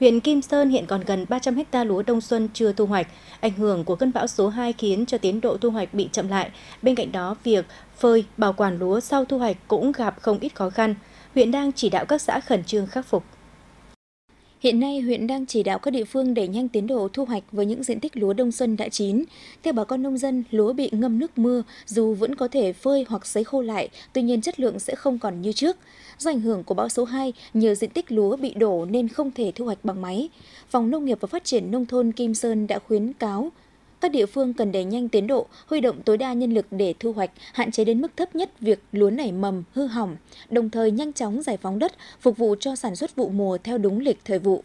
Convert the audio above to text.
Huyện Kim Sơn hiện còn gần 300 ha lúa đông xuân chưa thu hoạch. Ảnh hưởng của cơn bão số 2 khiến cho tiến độ thu hoạch bị chậm lại. Bên cạnh đó, việc phơi, bảo quản lúa sau thu hoạch cũng gặp không ít khó khăn. Huyện đang chỉ đạo các xã khẩn trương khắc phục. Hiện nay, huyện đang chỉ đạo các địa phương đẩy nhanh tiến độ thu hoạch với những diện tích lúa đông xuân đã chín. Theo bà con nông dân, lúa bị ngâm nước mưa dù vẫn có thể phơi hoặc sấy khô lại, tuy nhiên chất lượng sẽ không còn như trước. Do ảnh hưởng của bão số 2, nhiều diện tích lúa bị đổ nên không thể thu hoạch bằng máy. Phòng Nông nghiệp và Phát triển Nông thôn Kim Sơn đã khuyến cáo các địa phương cần đẩy nhanh tiến độ, huy động tối đa nhân lực để thu hoạch, hạn chế đến mức thấp nhất việc lúa nảy mầm, hư hỏng, đồng thời nhanh chóng giải phóng đất, phục vụ cho sản xuất vụ mùa theo đúng lịch thời vụ.